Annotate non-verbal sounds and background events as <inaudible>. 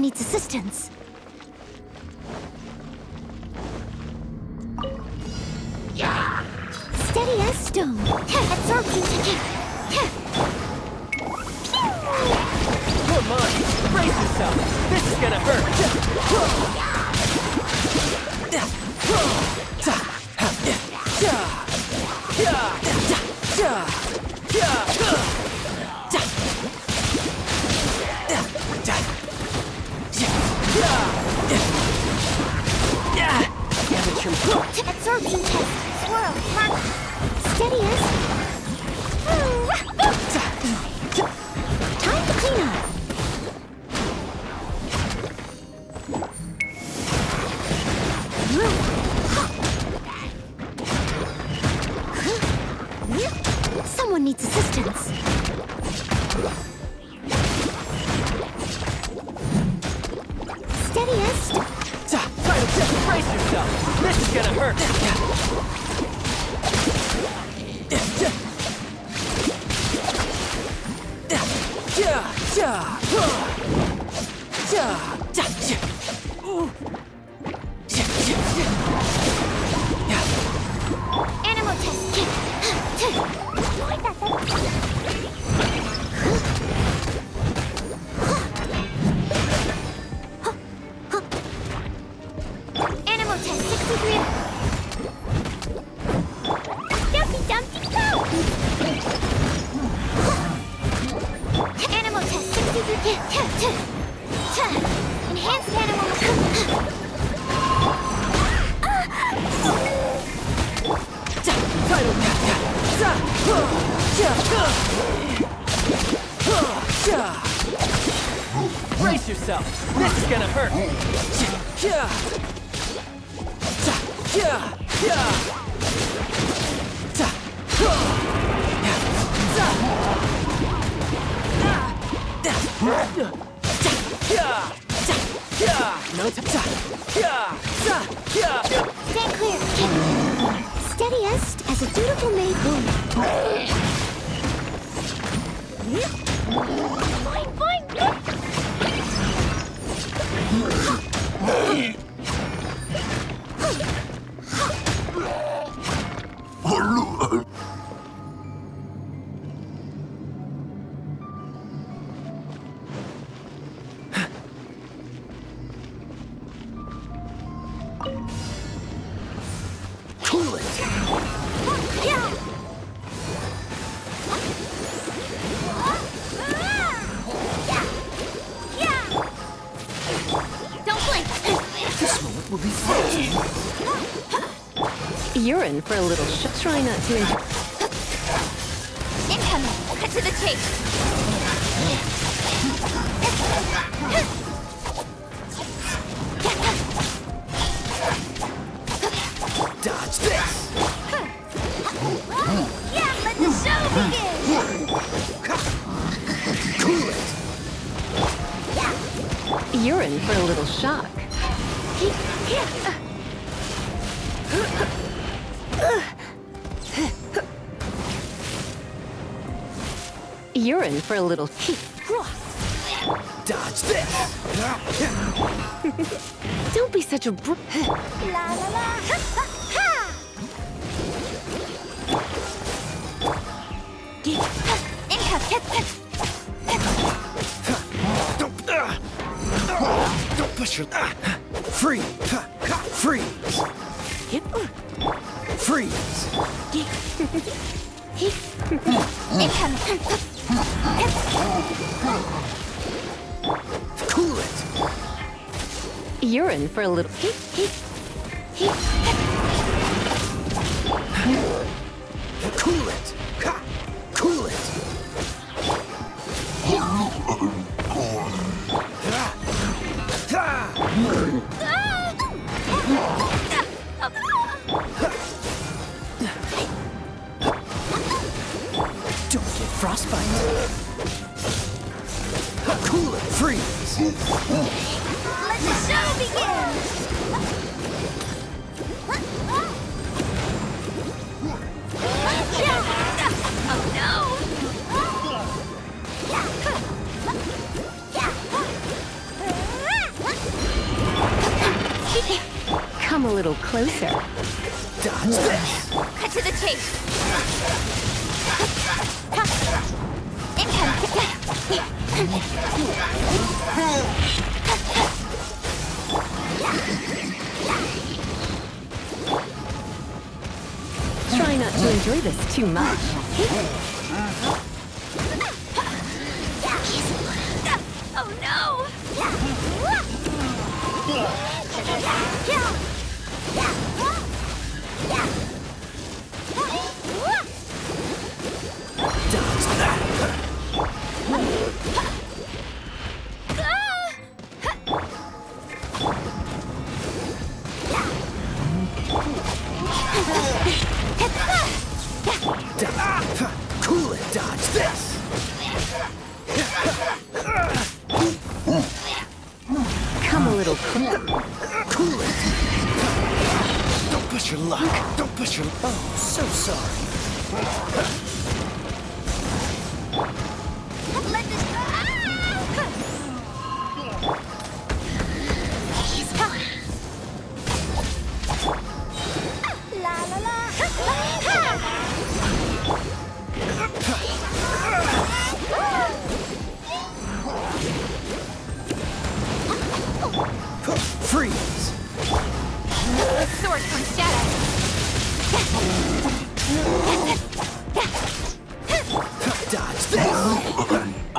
Someone needs assistance. Yeah. Steady as stone. Absorption technique. Come on, brace yourself. This is gonna hurt. Absorption test. Swirl. Mark. Steady as. Time to clean up. Someone needs assistance. Is gonna hurt. Animal Enhanced animal. Brace yourself. This is gonna hurt. No Stand clear. Steadiest as a dutiful maid You're in for a little sh- Try not to. en- Incoming. Cut to the chase. Dodge this. Yeah, let the show begin. Cool it. You're in for a little shock. You're in for a little Dodge this. <laughs> Don't be such a br- La la la. Don't. uh, Don't push your. Free! Freeze. Freeze. Cool it. You're in for a little. Cool it. Little closer. Dodge this. Cut to the chase. Try not to enjoy this too much. Oh no! Dodge that. Dodge. Cool it. Don't push your luck. Don't push your. Oh, so sorry. this?